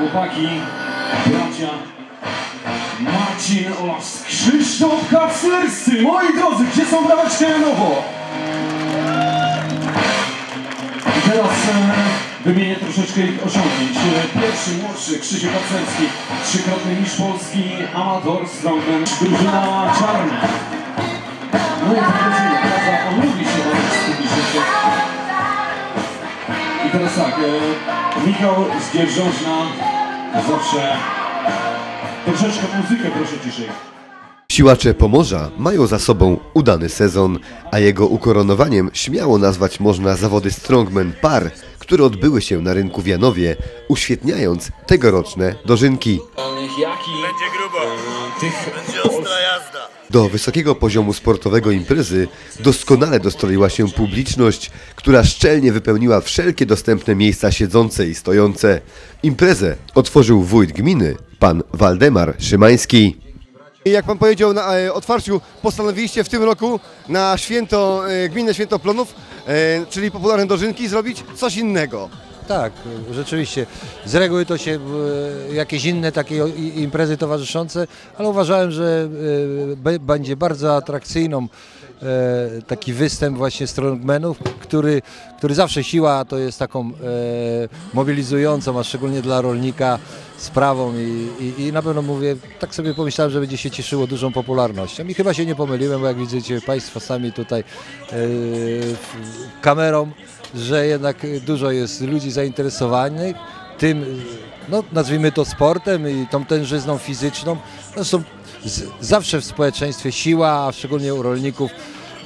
chłopaki, bracia Marcin oraz Krzysztof Kaclerscy. Moi drodzy, gdzie są brawaczki nowo? I teraz e, wymienię troszeczkę ich osiągnięć. E, Pierwszy, młodszy, Krzysiu Kaclerski, trzykrotny mistrz Polski, amator, strongman, drużyna czarna. No i tradycyjnie, praca on lubi się z publicznością. I teraz tak, e, Michał z Dzierżążna, zawsze troszeczkę muzykę, proszę ciszej. Siłacze Pomorza mają za sobą udany sezon, a jego ukoronowaniem śmiało nazwać można zawody Strongman Par, które odbyły się na rynku w Janowie, uświetniając tegoroczne dożynki. Będzie grubo. tych Będzie ostra jazda. Do wysokiego poziomu sportowego imprezy doskonale dostroiła się publiczność, która szczelnie wypełniła wszelkie dostępne miejsca siedzące i stojące. Imprezę otworzył wójt gminy, pan Waldemar Szymański. I Jak pan powiedział na e, otwarciu, postanowiliście w tym roku na święto, e, gminne święto plonów, e, czyli popularne dożynki, zrobić coś innego. Tak, rzeczywiście. Z reguły to się e, jakieś inne takie imprezy towarzyszące, ale uważałem, że e, będzie bardzo atrakcyjną e, taki występ właśnie strongmanów, który, który zawsze siła to jest taką mobilizującą, a szczególnie dla rolnika sprawą i, i, i na pewno mówię, tak sobie pomyślałem, że będzie się cieszyło dużą popularnością i chyba się nie pomyliłem, bo jak widzicie Państwo sami tutaj kamerą, że jednak dużo jest ludzi zainteresowanych tym, no, nazwijmy to sportem i tą tężyzną fizyczną. Zresztą z, zawsze w społeczeństwie siła, a szczególnie u rolników,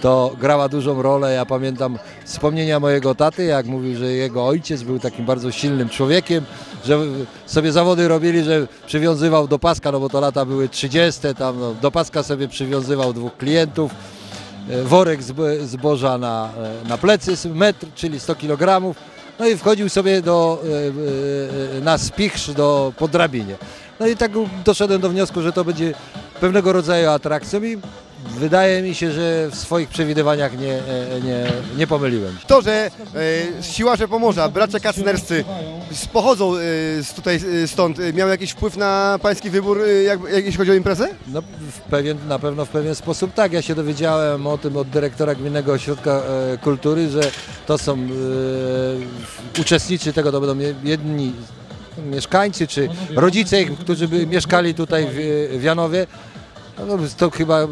to grała dużą rolę. Ja pamiętam wspomnienia mojego taty, jak mówił, że jego ojciec był takim bardzo silnym człowiekiem, że sobie zawody robili, że przywiązywał do paska, no bo to lata były 30, tam no, do paska sobie przywiązywał dwóch klientów, e, worek zb- zboża na, e, na plecy, metr, czyli 100 kg. No i wchodził sobie do, e, e, na spichrz do, po drabinie. No i tak doszedłem do wniosku, że to będzie pewnego rodzaju atrakcją i wydaje mi się, że w swoich przewidywaniach nie, e, nie, nie pomyliłem. To, że e, siłacze Pomorza, bracia kacnerscy pochodzą e, z tutaj e, stąd, e, miał jakiś wpływ na pański wybór, e, jak, jeśli chodzi o imprezę? No, w pewien, na pewno w pewien sposób tak. Ja się dowiedziałem o tym od dyrektora Gminnego Ośrodka e, Kultury, że to są e, uczestnicy tego, to będą je- jedni mieszkańcy czy rodzice, ich, którzy by mieszkali tutaj w, w Janowie. No, to chyba e,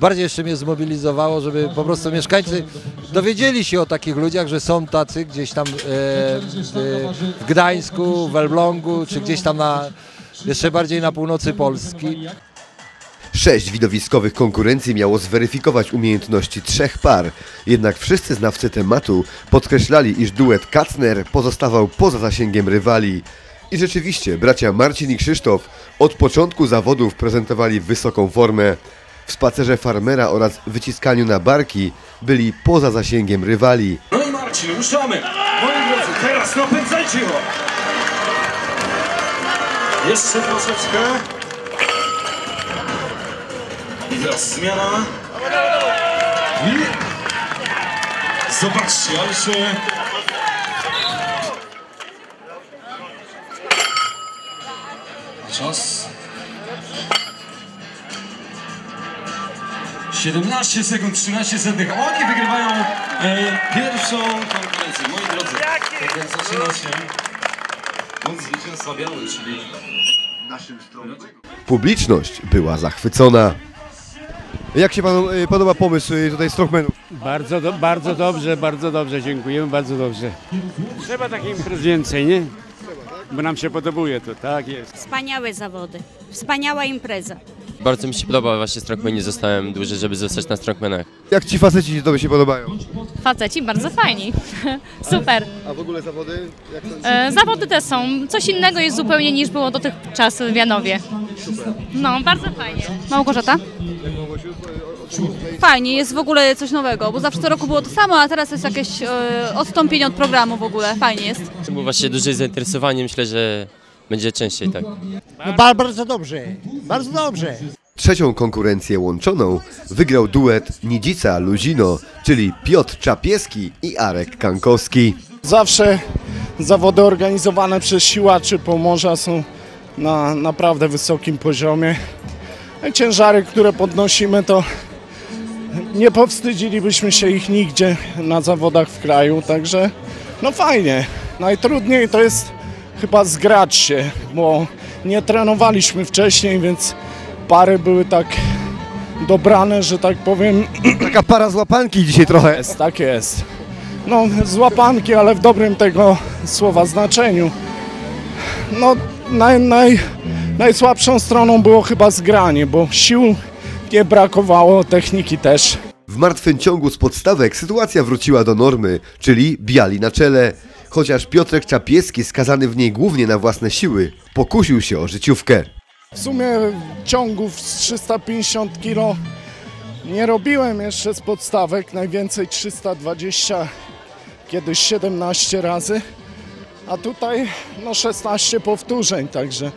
bardziej jeszcze mnie zmobilizowało, żeby po prostu mieszkańcy dowiedzieli się o takich ludziach, że są tacy gdzieś tam e, w, Gdańsku, w Elblągu, czy gdzieś tam na, jeszcze bardziej na północy Polski. Sześć widowiskowych konkurencji miało zweryfikować umiejętności trzech par, jednak wszyscy znawcy tematu podkreślali, iż duet Kacner pozostawał poza zasięgiem rywali. I rzeczywiście bracia Marcin i Krzysztof od początku zawodów prezentowali wysoką formę. W spacerze farmera oraz wyciskaniu na barki byli poza zasięgiem rywali. No i Marcin, ruszamy. Moi drodzy, teraz napędzajcie go. Jeszcze troszeczkę. I teraz zmiana. I... Zobaczcie, ale się... Czas. 17 sekund, 13 setnych. Oni wygrywają e, pierwszą konkurencję. Moi drodzy, tak jak zaczyna się punkt zwycięstwa biały, czyli naszym stroną. Publiczność była zachwycona. Jak się panu e, podoba pomysł e, tutaj strongmanów? Bardzo, do, bardzo dobrze, bardzo dobrze, dziękujemy, bardzo dobrze. Trzeba takiej imprez więcej, nie? Bo nam się podobuje to, tak jest. Wspaniałe zawody, wspaniała impreza. Bardzo mi się podoba właśnie Strongmanie, zostałem dłużej, żeby zostać na Strongmanach. Jak ci faceci tobie się podobają? Faceci bardzo fajni. Super. A w ogóle zawody? Jak to... E, zawody te są. Coś innego jest zupełnie niż było dotychczas w Janowie. No, bardzo fajnie. Małgorzata? Fajnie, jest w ogóle coś nowego, bo zawsze co roku było to samo, a teraz jest jakieś e, odstąpienie od programu w ogóle. Fajnie jest. Było właśnie duże zainteresowanie, myślę, że będzie częściej tak. No, bardzo dobrze, bardzo dobrze. Trzecią konkurencję łączoną wygrał duet Nidzica Luzino, czyli Piotr Czapieski i Arek Kankowski. Zawsze zawody organizowane przez siłaczy Pomorza są na naprawdę wysokim poziomie. Ciężary, które podnosimy, to nie powstydzilibyśmy się ich nigdzie na zawodach w kraju, także no fajnie. Najtrudniej to jest chyba zgrać się, bo nie trenowaliśmy wcześniej, więc pary były tak dobrane, że tak powiem, Taka para z łapanki dzisiaj trochę. jest, tak jest. No, z łapanki, ale w dobrym tego słowa znaczeniu. No, naj, naj, najsłabszą stroną było chyba zgranie, bo sił nie brakowało, techniki też. W martwym ciągu z podstawek sytuacja wróciła do normy, czyli biali na czele. Chociaż Piotrek Czapieski, skazany w niej głównie na własne siły, pokusił się o życiówkę. W sumie ciągów z 350 kg nie robiłem jeszcze z podstawek, najwięcej 320, kiedyś 17 razy, a tutaj no 16 powtórzeń, także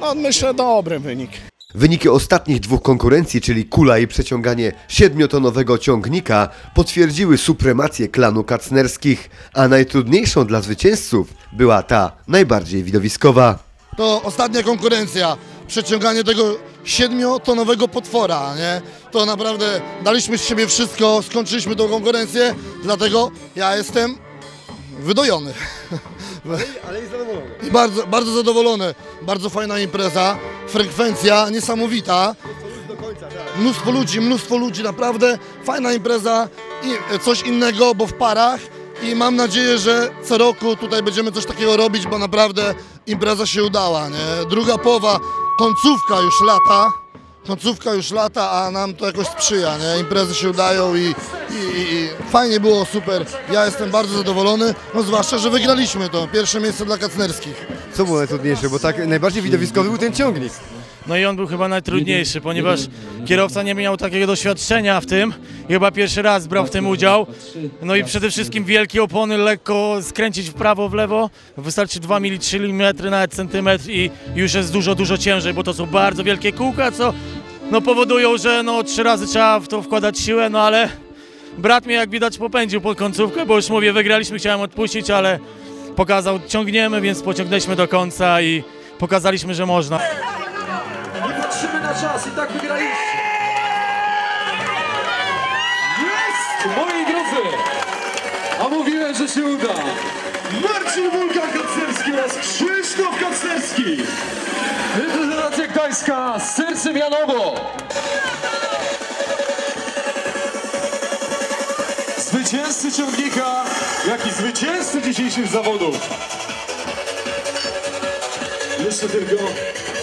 no myślę dobry wynik. Wyniki ostatnich dwóch konkurencji, czyli kula i przeciąganie siedmiotonowego ciągnika, potwierdziły supremację klanu kacnerskich, a najtrudniejszą dla zwycięzców była ta najbardziej widowiskowa. to ostatnia konkurencja, przeciąganie tego siedmiotonowego potwora, nie? To naprawdę daliśmy z siebie wszystko, skończyliśmy tą konkurencję, dlatego ja jestem wydojony. Ale jest zadowolony. I bardzo, bardzo zadowolony. Bardzo fajna impreza, frekwencja niesamowita. Mnóstwo ludzi, mnóstwo ludzi, naprawdę fajna impreza i coś innego, bo w parach i mam nadzieję, że co roku tutaj będziemy coś takiego robić, bo naprawdę impreza się udała, nie? Druga połowa, końcówka już lata, końcówka już lata, a nam to jakoś sprzyja, nie? Imprezy się udają i, i, i, fajnie było, super. Ja jestem bardzo zadowolony, no zwłaszcza, że wygraliśmy to. Pierwsze miejsce dla kacnerskich. Co było najtrudniejsze, bo tak najbardziej widowiskowy był ten ciągnik. No i on był chyba najtrudniejszy, ponieważ kierowca nie miał takiego doświadczenia w tym chyba pierwszy raz brał w tym udział. No i przede wszystkim wielkie opony, lekko skręcić w prawo, w lewo. Wystarczy 2 mm, 3 mm, nawet centymetr i już jest dużo, dużo ciężej, bo to są bardzo wielkie kółka, co no powodują, że no trzy razy trzeba w to wkładać siłę, no ale brat mnie jak widać popędził pod końcówkę, bo już mówię, wygraliśmy, chciałem odpuścić, ale pokazał, ciągniemy, więc pociągnęliśmy do końca i pokazaliśmy, że można. Czas i tak wygraliście. Jest, moi drodzy! A mówiłem, że się uda. Marcin Wulkan Kacnerski oraz Krzysztof Kacnerski. Reprezentacja Gdańska z sercem Janowo. Zwycięzcy ciągnika, jak i zwycięzcy dzisiejszych zawodów. Jeszcze tylko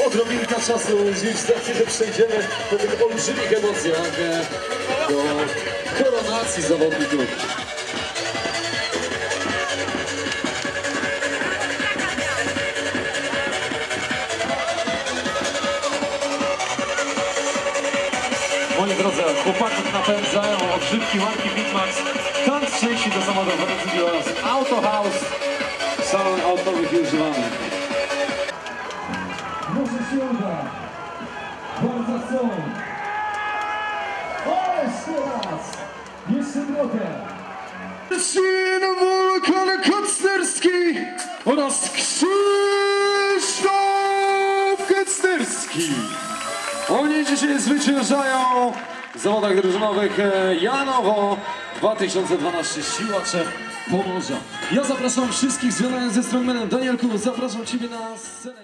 odrobinka czasu, dziś za chwilę przejdziemy po tych olbrzymich emocjach e, do koronacji zawodników. Moi drodzy, chłopaków napędzają odżywki marki Bitmax, trans części do samochodów oraz Auto House, salon autowych i używanych. Chcą. O, jeszcze raz. Jeszcze. Marcin Wulkan Kacnerski oraz Krzysztof Kacnerski. Oni dzisiaj zwyciężają w zawodach drużynowych e, Janowo 2012 Siłacze Pomorza. Ja zapraszam wszystkich związanych ze Strongmanem. Danielku, zapraszam Ciebie na scenę.